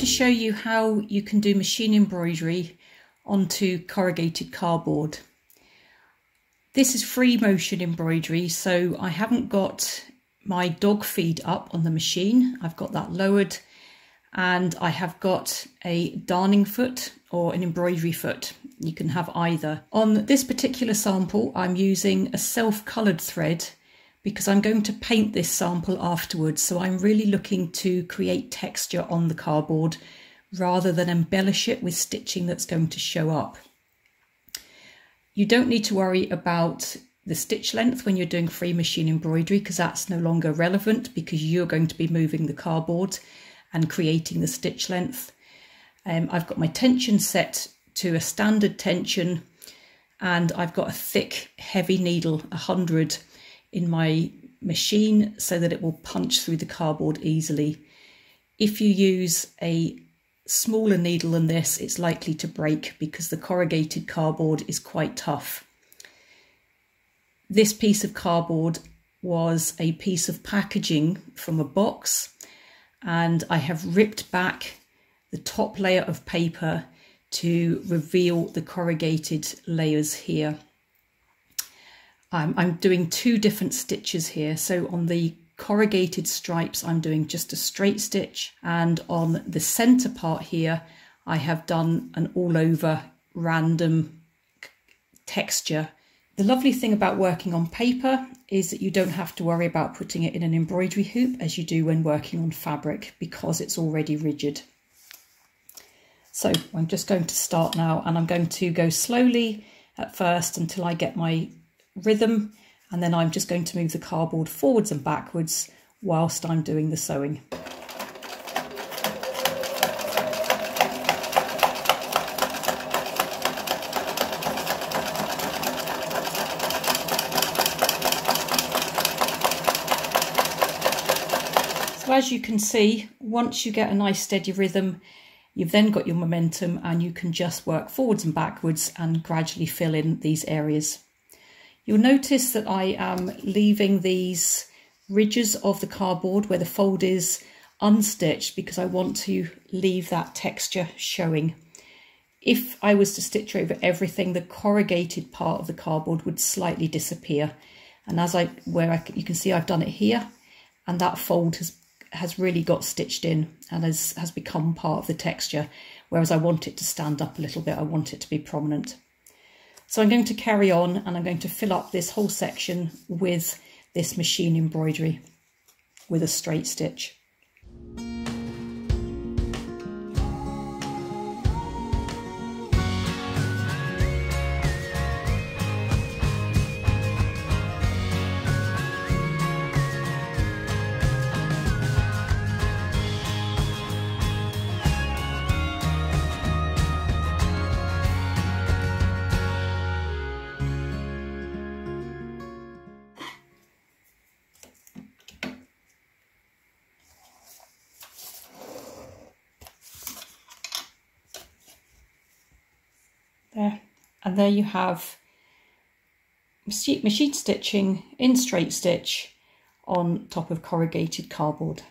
to show you how you can do machine embroidery onto corrugated cardboard. This is free motion embroidery, so I haven't got my dog feed up on the machine. I've got that lowered and I have got a darning foot or an embroidery foot. You can have either. On this particular sample, I'm using a self-coloured thread because I'm going to paint this sample afterwards. So I'm really looking to create texture on the cardboard rather than embellish it with stitching that's going to show up. You don't need to worry about the stitch length when you're doing free machine embroidery because that's no longer relevant because you're going to be moving the cardboard and creating the stitch length. Um, I've got my tension set to a standard tension and I've got a thick heavy needle 100 in my machine so that it will punch through the cardboard easily. If you use a smaller needle than this, it's likely to break because the corrugated cardboard is quite tough. This piece of cardboard was a piece of packaging from a box and I have ripped back the top layer of paper to reveal the corrugated layers here. I'm, I'm doing two different stitches here. So on the corrugated stripes, I'm doing just a straight stitch. And on the center part here, I have done an all over random texture. The lovely thing about working on paper is that you don't have to worry about putting it in an embroidery hoop as you do when working on fabric because it's already rigid. So I'm just going to start now and I'm going to go slowly at first until I get my rhythm and then I'm just going to move the cardboard forwards and backwards whilst I'm doing the sewing. So as you can see, once you get a nice steady rhythm, you've then got your momentum and you can just work forwards and backwards and gradually fill in these areas. You'll notice that I am leaving these ridges of the cardboard where the fold is unstitched because I want to leave that texture showing. If I was to stitch over everything, the corrugated part of the cardboard would slightly disappear. And as I, where I, can you can see I've done it here, and that fold has, has really got stitched in and has, has become part of the texture. Whereas I want it to stand up a little bit, I want it to be prominent. So I'm going to carry on and I'm going to fill up this whole section with this machine embroidery with a straight stitch. And there you have machine stitching in straight stitch on top of corrugated cardboard.